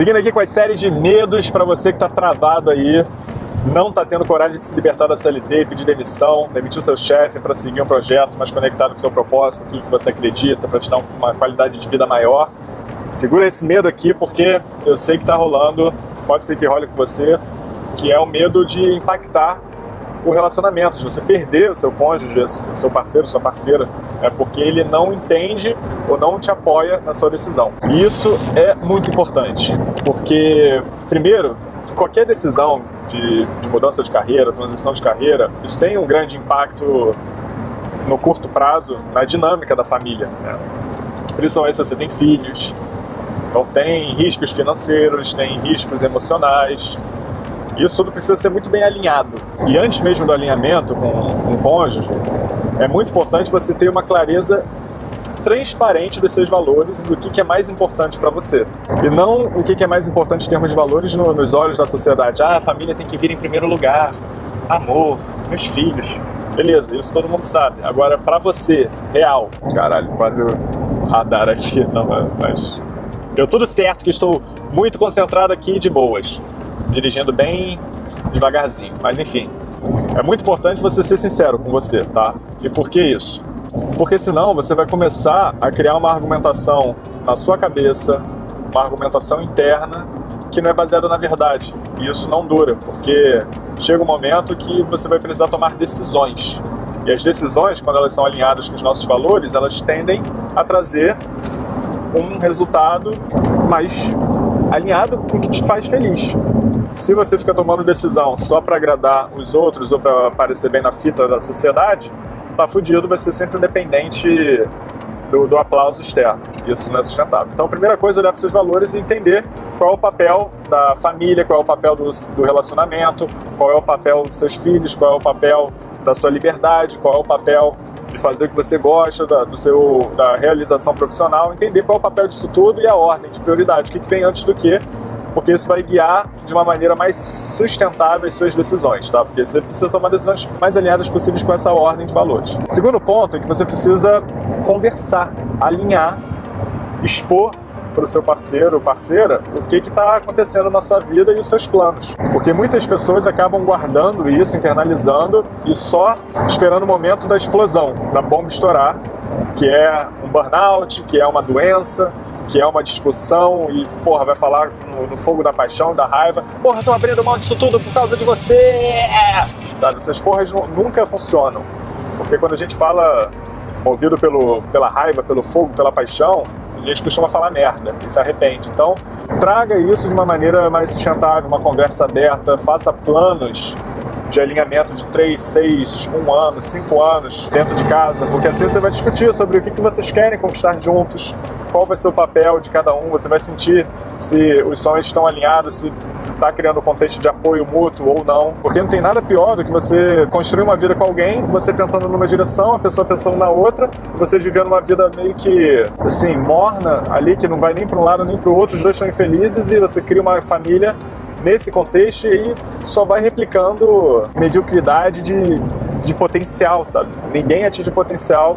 Seguindo aqui com as séries de medos para você que está travado aí, não está tendo coragem de se libertar da CLT, pedir demissão, demitir o seu chefe para seguir um projeto mais conectado com o seu propósito, com aquilo que você acredita, para te dar uma qualidade de vida maior. Segura esse medo aqui porque eu sei que está rolando, pode ser que role com você, que é o medo de impactar relacionamento, de você perder o seu cônjuge, o seu parceiro, sua parceira, é porque ele não entende ou não te apoia na sua decisão. E isso é muito importante, porque, primeiro, qualquer decisão de, de mudança de carreira, transição de carreira, isso tem um grande impacto no curto prazo na dinâmica da família. Né? Principalmente se você tem filhos. Então tem riscos financeiros, tem riscos emocionais, isso tudo precisa ser muito bem alinhado. E antes mesmo do alinhamento com, o cônjuge, é muito importante você ter uma clareza transparente dos seus valores e do que, que é mais importante para você. E não o que, que é mais importante em termos de valores no, nos olhos da sociedade. Ah, a família tem que vir em primeiro lugar. Amor, meus filhos. Beleza, isso todo mundo sabe. Agora, para você, real. Caralho, quase o radar aqui. Não, mas. Deu tudo certo que estou muito concentrado aqui de boas dirigindo bem devagarzinho. Mas enfim, é muito importante você ser sincero com você, tá? E por que isso? Porque senão você vai começar a criar uma argumentação na sua cabeça, uma argumentação interna que não é baseada na verdade. E isso não dura, porque chega um momento que você vai precisar tomar decisões. E as decisões, quando elas são alinhadas com os nossos valores, elas tendem a trazer um resultado mais alinhado com o que te faz feliz. Se você fica tomando decisão só para agradar os outros ou para aparecer bem na fita da sociedade, tá fudido, vai ser sempre dependente do, do, aplauso externo. Isso não é sustentável. Então, a primeira coisa é olhar para seus valores e entender qual é o papel da família, qual é o papel do, do, relacionamento, qual é o papel dos seus filhos, qual é o papel da sua liberdade, qual é o papel de fazer o que você gosta, da, do seu, da realização profissional, entender qual é o papel disso tudo e a ordem de prioridade, o que, vem antes do que porque isso vai guiar de uma maneira mais sustentável as suas decisões, tá? Porque você precisa tomar decisões mais alinhadas possíveis com essa ordem de valores. Segundo ponto é que você precisa conversar, alinhar, expor para o seu parceiro ou parceira o que está acontecendo na sua vida e os seus planos. Porque muitas pessoas acabam guardando isso, internalizando e só esperando o momento da explosão, da bomba estourar, que é um burnout, que é uma doença, que é uma discussão e, porra, vai falar no, no, fogo da paixão, da raiva. Porra, tô abrindo mão disso tudo por causa de você! Sabe, essas porras nunca funcionam. Porque quando a gente fala movido pelo, pela raiva, pelo fogo, pela paixão, a gente costuma falar merda e se arrepende. Então, traga isso de uma maneira mais sustentável, uma conversa aberta, faça planos de alinhamento de 3, 6, 1 ano, 5 anos dentro de casa, porque assim você vai discutir sobre o que vocês querem conquistar juntos, qual vai ser o papel de cada um, você vai sentir se os sonhos estão alinhados, se está criando um contexto de apoio mútuo ou não, porque não tem nada pior do que você construir uma vida com alguém, você pensando numa direção, a pessoa pensando na outra, você vivendo uma vida meio que, assim, morna ali, que não vai nem para um lado nem para o outro, os dois estão infelizes e você cria uma família nesse contexto e só vai replicando mediocridade de, de potencial, sabe? Ninguém atinge potencial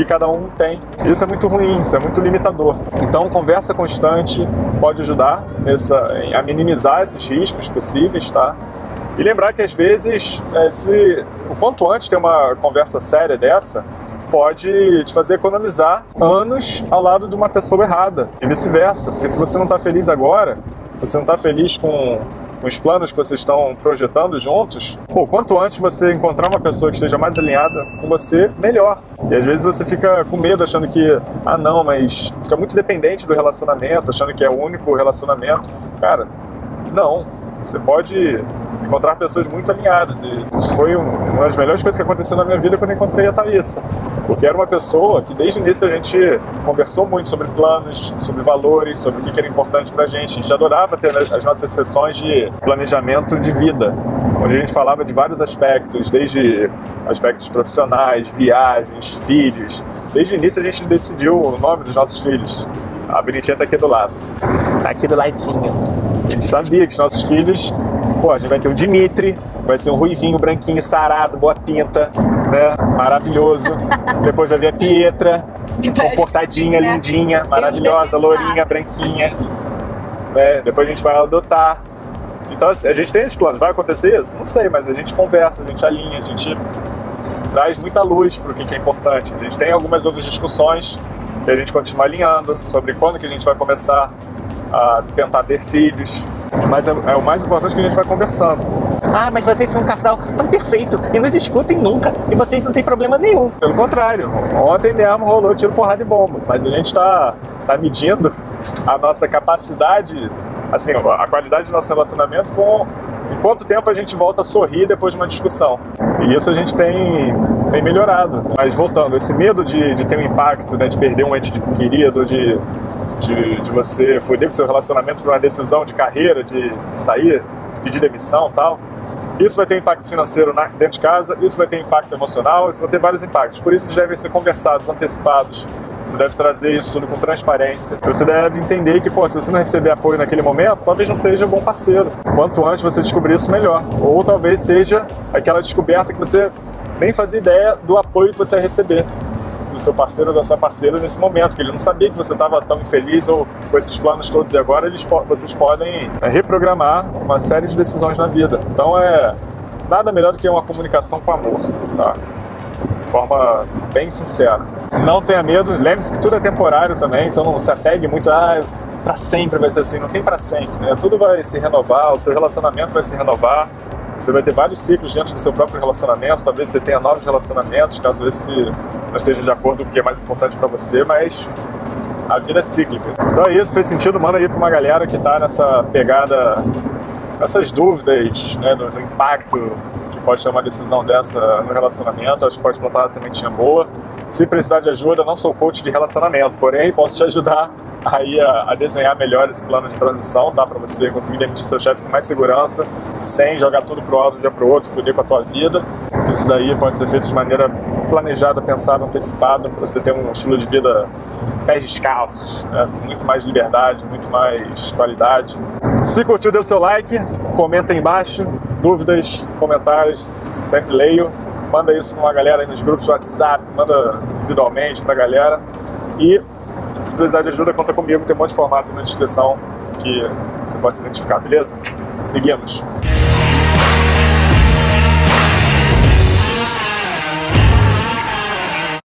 que cada um tem. Isso é muito ruim, isso é muito limitador. Então, conversa constante pode ajudar nessa, a minimizar esses riscos possíveis, tá? E lembrar que às vezes, é, se o quanto antes ter uma conversa séria dessa, pode te fazer economizar anos ao lado de uma pessoa errada e vice-versa. Porque se você não está feliz agora, se você não está feliz com, com os planos que vocês estão projetando juntos, pô, quanto antes você encontrar uma pessoa que esteja mais alinhada com você, melhor. E às vezes você fica com medo, achando que, ah, não, mas fica muito dependente do relacionamento, achando que é o único relacionamento. Cara, não. Você pode encontrar pessoas muito alinhadas. E isso foi uma das melhores coisas que aconteceu na minha vida quando encontrei a Thaisa. Porque era uma pessoa que desde o início a gente conversou muito sobre planos, sobre valores, sobre o que era importante pra gente. A gente adorava ter as nossas sessões de planejamento de vida, onde a gente falava de vários aspectos, desde aspectos profissionais, viagens, filhos. Desde o início a gente decidiu o nome dos nossos filhos. A bonitinha tá aqui do lado. Tá aqui do ladinho. A gente sabia que os nossos filhos Pô, a gente vai ter o Dimitri, vai ser um ruivinho, branquinho, sarado, boa pinta, né? Maravilhoso. Depois vai vir a Pietra, comportadinha, lindinha, maravilhosa, lourinha, branquinha. né? depois a gente vai adotar. Então assim, a gente tem esses planos, vai acontecer isso? Não sei, mas a gente conversa, a gente alinha, a gente traz muita luz para o que é importante. A gente tem algumas outras discussões que a gente continua alinhando sobre quando que a gente vai começar a tentar ter filhos. Mas é, é o mais importante que a gente vai conversando. Ah, mas vocês são um casal tão perfeito e não discutem nunca e vocês não têm problema nenhum. Pelo contrário, ontem mesmo rolou tiro, porrada e bomba. Mas a gente está tá medindo a nossa capacidade, assim, a qualidade do nosso relacionamento com em quanto tempo a gente volta a sorrir depois de uma discussão. E isso a gente tem, tem melhorado. Mas voltando, esse medo de, de ter um impacto, né, de perder um ente querido, de, de, de você foder com seu relacionamento por uma decisão de carreira, de, de sair, de pedir demissão tal, isso vai ter impacto financeiro na, dentro de casa, isso vai ter impacto emocional, isso vai ter vários impactos. Por isso eles devem ser conversados, antecipados. Você deve trazer isso tudo com transparência. Você deve entender que, pô, se você não receber apoio naquele momento, talvez não seja bom parceiro. Quanto antes você descobrir isso, melhor. Ou talvez seja aquela descoberta que você nem fazia ideia do apoio que você ia receber do seu parceiro ou da sua parceira nesse momento, que ele não sabia que você estava tão infeliz ou com esses planos todos e agora eles, vocês podem é, reprogramar uma série de decisões na vida. Então é nada melhor do que uma comunicação com amor, tá? De forma bem sincera. Não tenha medo, lembre-se que tudo é temporário também, então não se apegue muito ah, para sempre vai ser assim, não tem para sempre, né? Tudo vai se renovar, o seu relacionamento vai se renovar. Você vai ter vários ciclos dentro do seu próprio relacionamento, talvez você tenha novos relacionamentos, caso esse não esteja de acordo com o que é mais importante para você, mas a vida é cíclica. Então é isso, fez sentido, manda aí para uma galera que está nessa pegada, essas dúvidas né, do, do, impacto que pode ter uma decisão dessa no relacionamento, acho que pode plantar uma sementinha boa. Se precisar de ajuda, não sou coach de relacionamento, porém posso te ajudar aí a, a, desenhar melhor esse plano de transição, tá? Para você conseguir demitir seu chefe com mais segurança, sem jogar tudo pro alto, um dia pro outro, foder com a tua vida. Isso daí pode ser feito de maneira planejada, pensada, antecipada, para você ter um estilo de vida pés descalços, né? muito mais liberdade, muito mais qualidade. Se curtiu, dê o seu like, comenta aí embaixo, dúvidas, comentários, sempre leio. Manda isso para uma galera aí nos grupos WhatsApp, manda individualmente para a galera. E se precisar de ajuda, conta comigo. Tem um monte de formato na descrição que você pode se identificar, beleza? Seguimos.